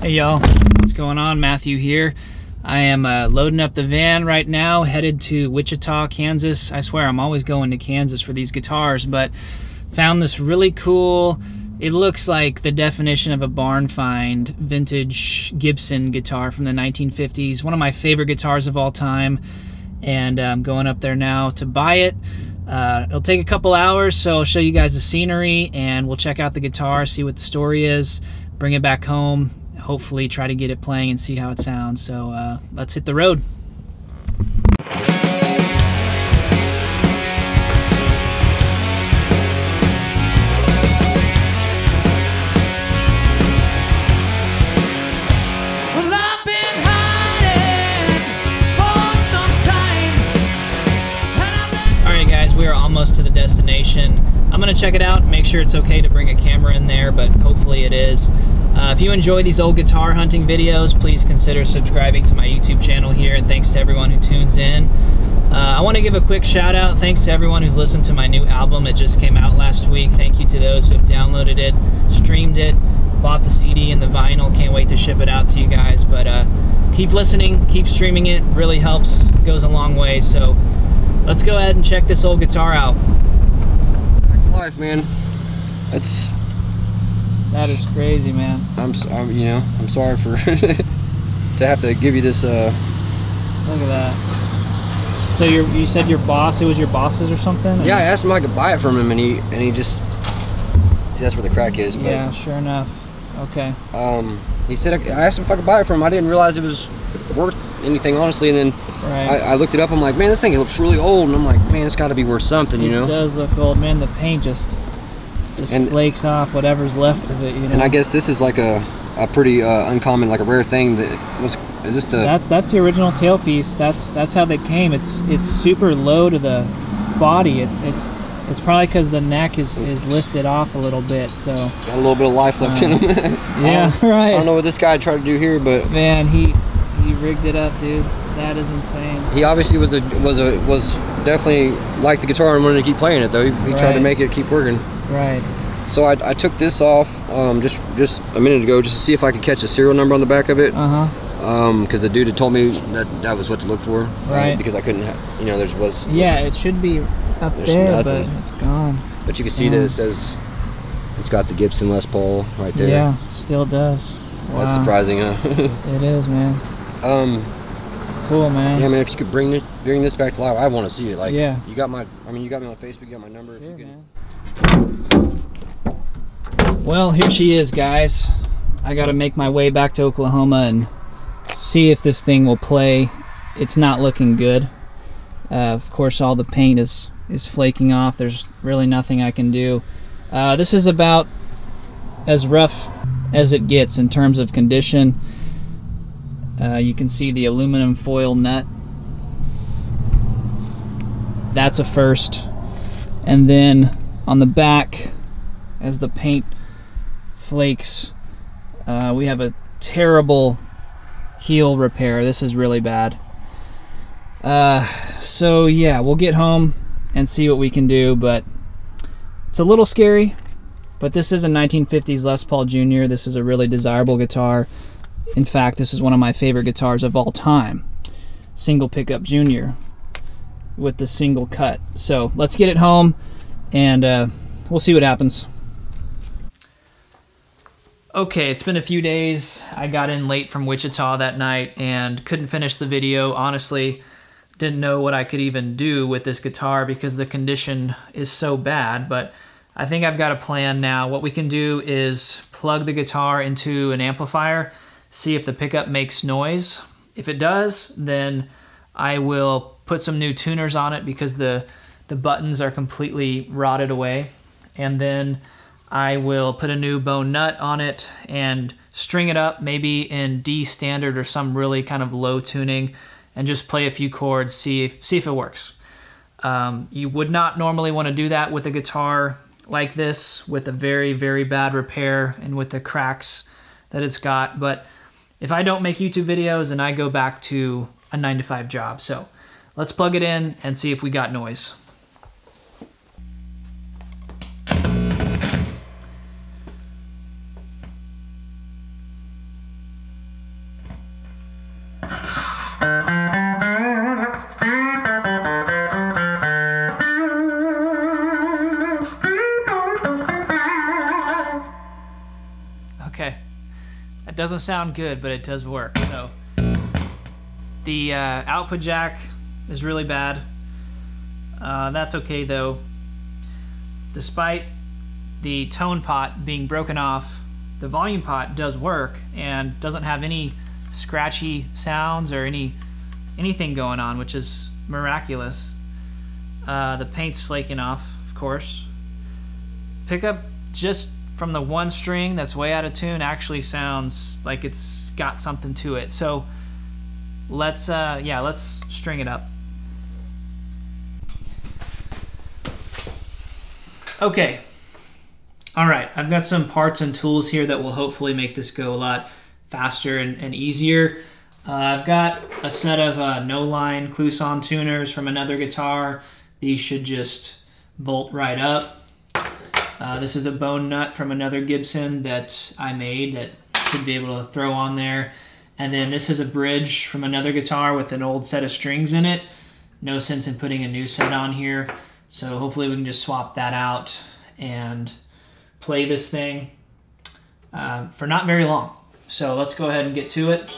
Hey y'all, what's going on? Matthew here. I am uh, loading up the van right now, headed to Wichita, Kansas. I swear I'm always going to Kansas for these guitars, but found this really cool, it looks like the definition of a barn find vintage Gibson guitar from the 1950s. One of my favorite guitars of all time. And uh, I'm going up there now to buy it. Uh, it'll take a couple hours, so I'll show you guys the scenery and we'll check out the guitar, see what the story is, bring it back home, hopefully try to get it playing and see how it sounds. So uh, let's hit the road. Alright guys, we are almost to the destination. I'm gonna check it out, make sure it's okay to bring a camera in there, but hopefully it is. Uh, if you enjoy these old guitar hunting videos, please consider subscribing to my YouTube channel here, and thanks to everyone who tunes in. Uh, I want to give a quick shout out. Thanks to everyone who's listened to my new album. It just came out last week. Thank you to those who have downloaded it, streamed it, bought the CD and the vinyl. Can't wait to ship it out to you guys. But uh, keep listening, keep streaming it. Really helps, goes a long way. So let's go ahead and check this old guitar out. Back to life, man. That's That is crazy, man. I'm, s- I'm you know I'm sorry for to have to give you this. Uh, Look at that. So you you said your boss, it was your boss's or something? yeah, I asked him if I could buy it from him, and he and he just see that's where the crack is. But Yeah, sure enough. Okay. um, he said I I asked him if I could buy it from him. I didn't realize it was worth anything, honestly. And then Right. I, I looked it up. I'm like, man, this thing looks really old, and I'm like, man, it's got to be worth something, you it know. It does look old, man. The paint just just And- flakes off whatever's left of it. You know. And I guess this is like a a pretty uh, uncommon, like a rare thing. That was is this the that's that's the original tailpiece. That's that's how they came. It's it's super low to the body. It's it's it's probably because the neck is is lifted off a little bit. So got a little bit of life left in Uh, him? yeah, right. I don't know what this guy tried to do here, but Man, he he rigged it up, dude. That is insane. he obviously was a was a was definitely liked the guitar and wanted to keep playing it though. He, he tried to make it keep working. Right. So I, I took this off um, just just a minute ago just to see if I could catch a serial number on the back of it. Uh huh. because the dude had told me that that was what to look for. Right. because I couldn't, you know, there was. Yeah, it should be up there, nothing. but it's gone. But you can see that Mm. it says it's got the Gibson Les Paul right there. Yeah, still does. That's surprising, huh? It is, man. um, Cool, man. yeah, man. If you could bring it, bring this back to life, I want to see it. Like, Yeah. You got my, I mean, you got me on Facebook. You got my number. If Sure, you could. man. Well, here she is, guys. I got to make my way back to Oklahoma and see if this thing will play. It's not looking good. Uh, of course, all the paint is is flaking off. There's really nothing I can do. Uh, this is about as rough as it gets in terms of condition. Uh, you can see the aluminum foil nut. That's a first. And then on the back, as the paint flakes, uh, we have a terrible heel repair. This is really bad. Uh, so yeah, we'll get home and see what we can do, but it's a little scary. But this is a 1950s Les Paul Jr. This is a really desirable guitar. In fact, this is one of my favorite guitars of all time. Single pickup Junior with the single cut. So let's get it home and uh, we'll see what happens. Okay, it's been a few days. I got in late from Wichita that night and couldn't finish the video. Honestly, didn't know what I could even do with this guitar because the condition is so bad, but I think I've got a plan now. What we can do is plug the guitar into an amplifier, see if the pickup makes noise. If it does, then I will put some new tuners on it because the the buttons are completely rotted away. And then I will put a new bone nut on it and string it up maybe in D standard or some really kind of low tuning and just play a few chords, see if, see if it works. Um, you would not normally want to do that with a guitar like this with a very, very bad repair and with the cracks that it's got. But if I don't make YouTube videos, then I go back to a nine to five job. So let's plug it in and see if we got noise. Doesn't sound good, but it does work. So the uh, output jack is really bad. Uh, that's okay though. Despite the tone pot being broken off, the volume pot does work and doesn't have any scratchy sounds or any anything going on, which is miraculous. Uh, the paint's flaking off, of course. Pickup just from the one string that's way out of tune actually sounds like it's got something to it. So let's uh, yeah, let's string it up. Okay. All right, I've got some parts and tools here that will hopefully make this go a lot faster and, and easier. Uh, I've got a set of uh, no-line Kluson tuners from another guitar. These should just bolt right up. Uh, this is a bone nut from another Gibson that I made that should be able to throw on there. And then this is a bridge from another guitar with an old set of strings in it. No sense in putting a new set on here. So hopefully we can just swap that out and play this thing uh, for not very long. So let's go ahead and get to it.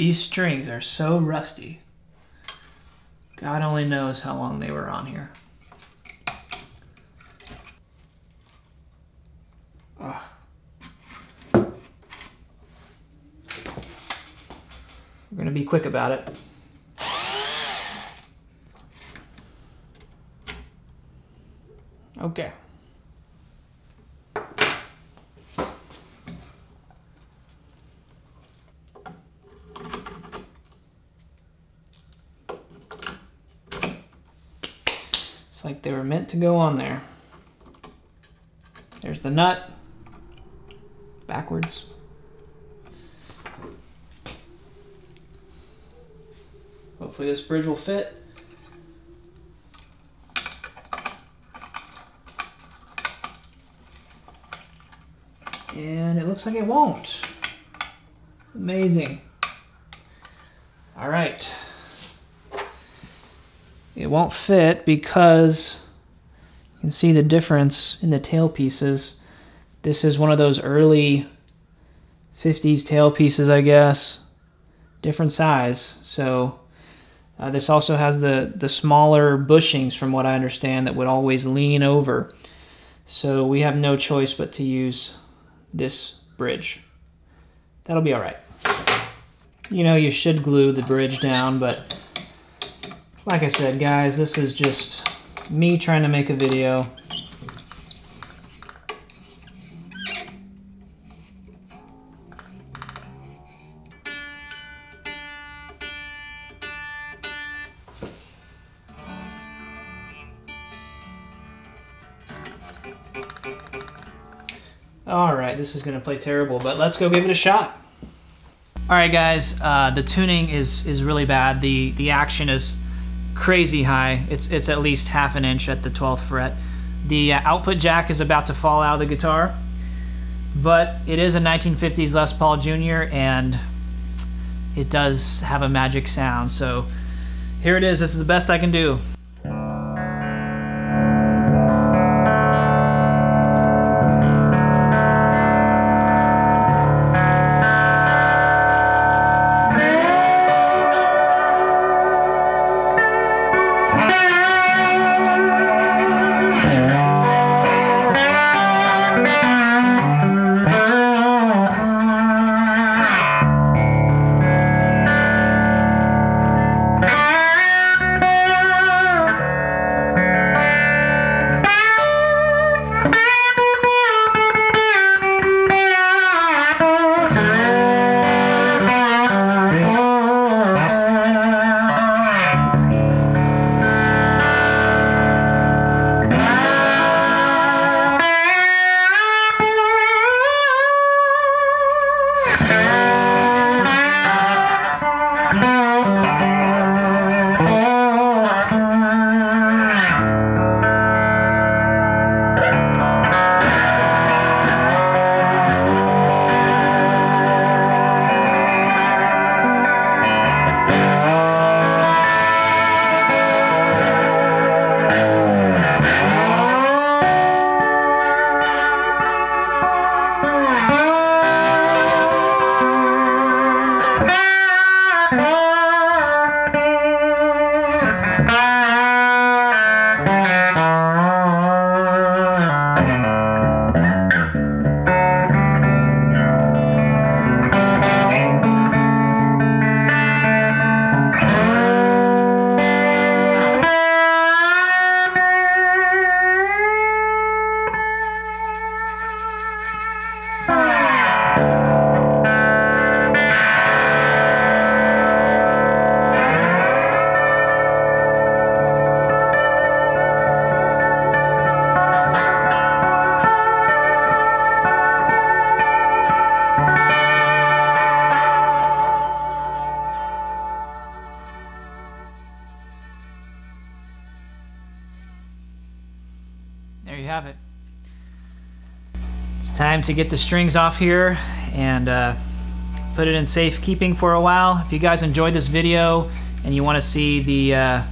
These strings are so rusty. God only knows how long they were on here. Ugh. We're to be quick about it. Okay. It's like they were meant to go on there. There's the nut. Backwards. Hopefully this bridge will fit. And it looks like it won't. Amazing. All right. It won't fit because you can see the difference in the tail pieces. This is one of those early 50s tail pieces, I guess. Different size. So uh, this also has the, the smaller bushings, from what I understand, that would always lean over. So we have no choice but to use this bridge. That'll be all right. You know, you should glue the bridge down, but like I said, guys, this is just me trying to make a video. All right, this is gonna play terrible, but let's go give it a shot. All right, guys, uh, the tuning is is really bad. The the action is crazy high. It's it's at least half an inch at the 12th fret. The uh, output jack is about to fall out of the guitar, but it is a 1950s Les Paul Jr. and it does have a magic sound. So here it is. This is the best I can do. Time to get the strings off here and uh, put it in safekeeping for a while. If you guys enjoyed this video and you want to see the uh,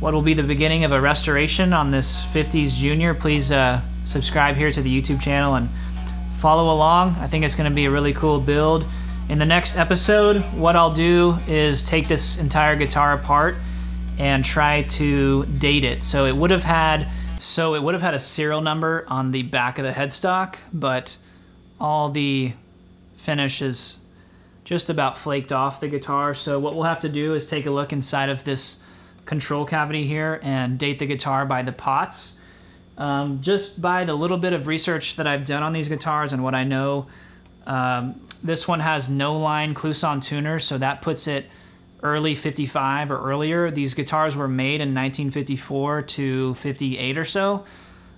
what will be the beginning of a restoration on this 50s Junior, please uh, subscribe here to the YouTube channel and follow along. I think it's going to be a really cool build. In the next episode, what I'll do is take this entire guitar apart and try to date it. So it would have had so it would have had a serial number on the back of the headstock, but all the finish is just about flaked off the guitar. So what we'll have to do is take a look inside of this control cavity here and date the guitar by the pots. Um, just by the little bit of research that I've done on these guitars and what I know, um, this one has no line Kluson tuners, so that puts it early 55 or earlier. These guitars were made in 1954 to 58 or so.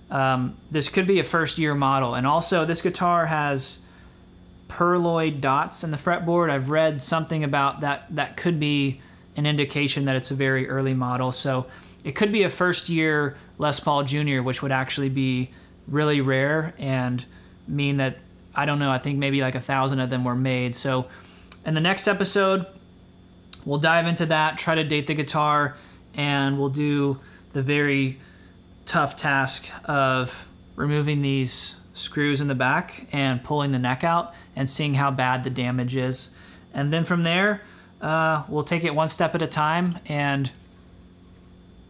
Um, this could be a first year model. And also, this guitar has pearloid dots in the fretboard. I've read something about that. That could be an indication that it's a very early model. So it could be a first year Les Paul Jr., which would actually be really rare and mean that, I don't know, I think maybe like a thousand of them were made. So in the next episode, we'll dive into that, try to date the guitar, and we'll do the very tough task of removing these screws in the back and pulling the neck out and seeing how bad the damage is. And then from there, uh, we'll take it one step at a time and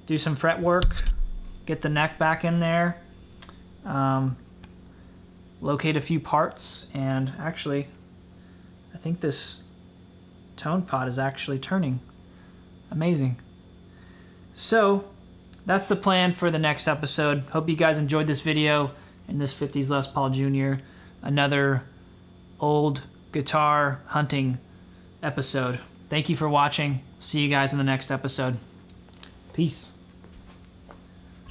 do some fret work, get the neck back in there, um, locate a few parts, and actually, I think this tone pot is actually turning. Amazing. So, that's the plan for the next episode. Hope you guys enjoyed this video and this 50s Les Paul Jr. Another old guitar hunting episode. Thank you for watching. See you guys in the next episode. Peace.